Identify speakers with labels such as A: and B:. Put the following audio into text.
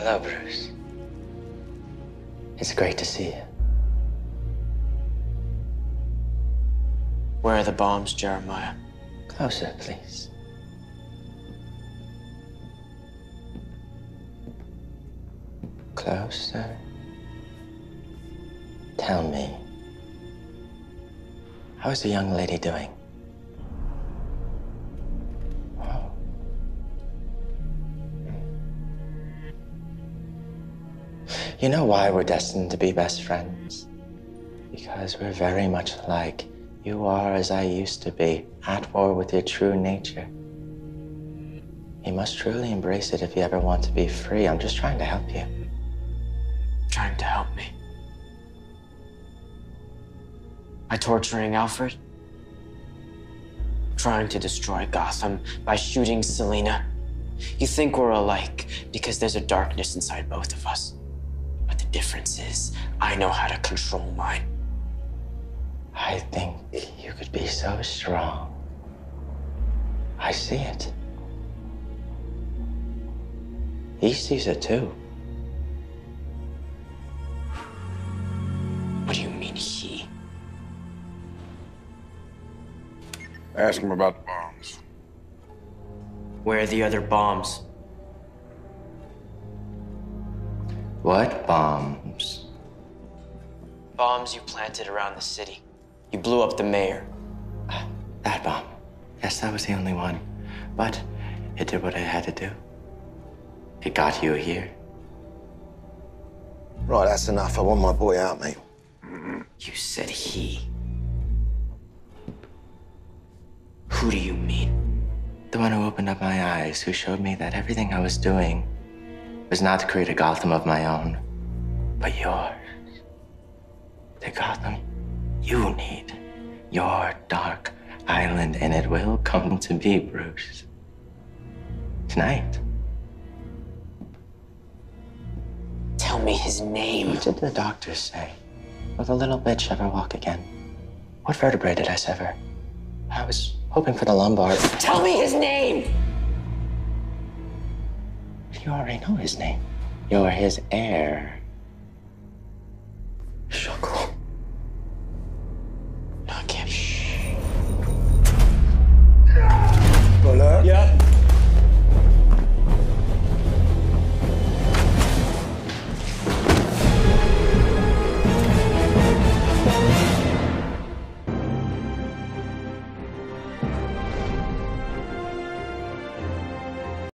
A: Hello, Bruce. It's great to see you.
B: Where are the bombs, Jeremiah?
A: Closer, please. Closer. Tell me, how is the young lady doing? You know why we're destined to be best friends? Because we're very much alike. You are as I used to be, at war with your true nature. You must truly embrace it if you ever want to be free. I'm just trying to help you.
B: Trying to help me. By torturing Alfred? Trying to destroy Gotham by shooting Selina? You think we're alike because there's a darkness inside both of us. But the difference is, I know how to control mine.
A: I think you could be so strong. I see it. He sees it too.
B: What do you mean, he?
C: Ask him about the bombs.
B: Where are the other bombs?
A: What bombs?
B: Bombs you planted around the city. You blew up the mayor.
A: That bomb. Yes, that was the only one. But it did what it had to do. It got you here.
D: Right, that's enough. I want my boy out, mate.
B: You said he. Who do you mean?
A: The one who opened up my eyes, who showed me that everything I was doing was not to create a Gotham of my own, but yours. The Gotham you need. Your dark island, and it will come to be, Bruce. Tonight.
B: Tell me his name.
A: What did the doctors say? Will the little bitch ever walk again? What vertebrae did I sever? I was hoping for the lumbar.
B: Tell me his name!
A: You already know his name. You're his heir.